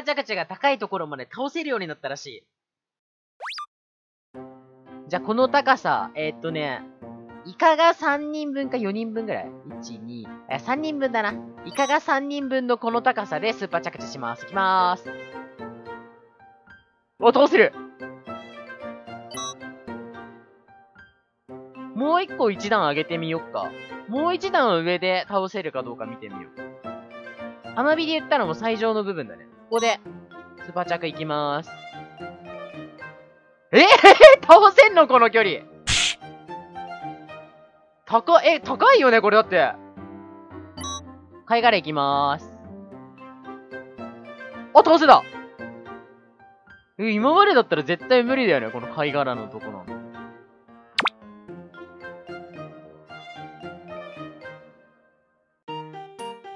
ー着地が高いところまで倒せるようになったらしい。じゃあ、この高さ、えー、っとね、イカが3人分か4人分ぐらい ?1、2、え、3人分だな。イカが3人分のこの高さでスーパー着地します。いきまーす。お、倒せるもう一個一段上げてみよっか。もう一段上で倒せるかどうか見てみよう。花火で言ったらもう最上の部分だね。ここで、スーパーチャックいきまーす。え？ー、倒せんのこの距離。高、え、高いよねこれだって。貝殻いきまーす。あ、倒せたえ、今までだったら絶対無理だよね、この貝殻のところ。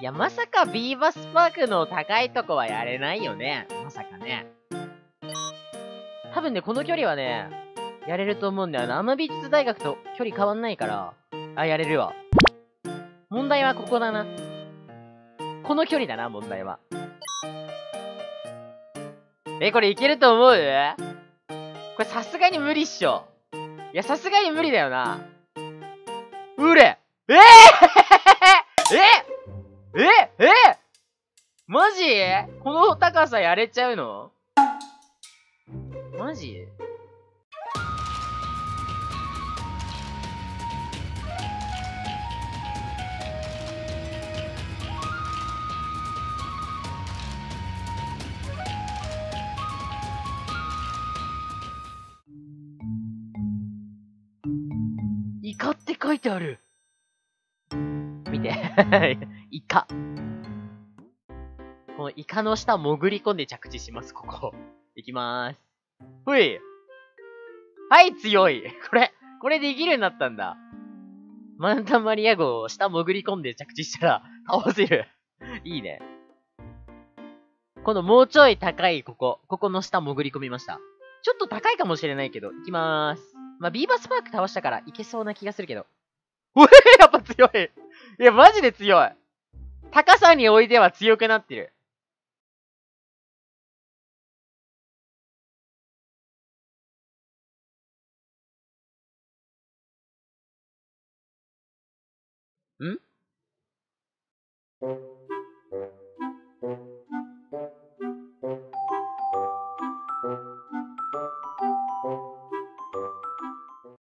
いや、まさかビーバスパークの高いとこはやれないよね。まさかね。多分ね、この距離はね、やれると思うんだよな。アマビーツ大学と距離変わんないから、あ、やれるわ。問題はここだな。この距離だな、問題は。え、これいけると思う？これさすがに無理っしょ。いや、さすがに無理だよな。うれえー、えええマジ？この高さやれちゃうの？マジ？イカって書いてある。見て。イカ。このイカの下潜り込んで着地します、ここ。いきまーす。ほい。はい、強い。これ、これできるようになったんだ。マンタマリア号を下潜り込んで着地したら倒せる。いいね。このもうちょい高いここ、ここの下潜り込みました。ちょっと高いかもしれないけど、いきまーす。まあ、ビーバースパーク倒したからいけそうな気がするけど。うえやっぱ強いいや、マジで強い高さにおいては強くなってる。ん